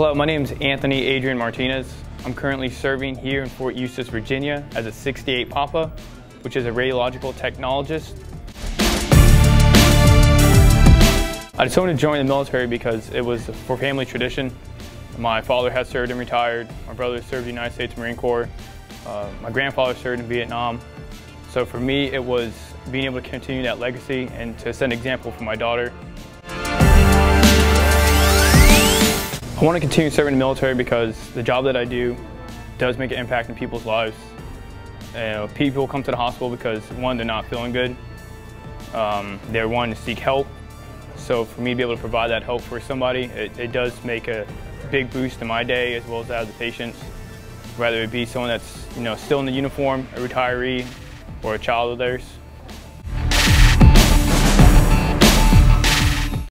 Hello, my name is Anthony Adrian Martinez. I'm currently serving here in Fort Eustis, Virginia as a 68 Papa, which is a radiological technologist. I just wanted to join the military because it was for family tradition. My father has served and retired. My brother served the United States Marine Corps. Uh, my grandfather served in Vietnam. So for me, it was being able to continue that legacy and to set an example for my daughter. I want to continue serving the military because the job that I do does make an impact in people's lives. Uh, people come to the hospital because one, they're not feeling good. Um, they're wanting to seek help. So for me to be able to provide that help for somebody, it, it does make a big boost in my day as well as that of the patients. Whether it be someone that's you know still in the uniform, a retiree, or a child of theirs.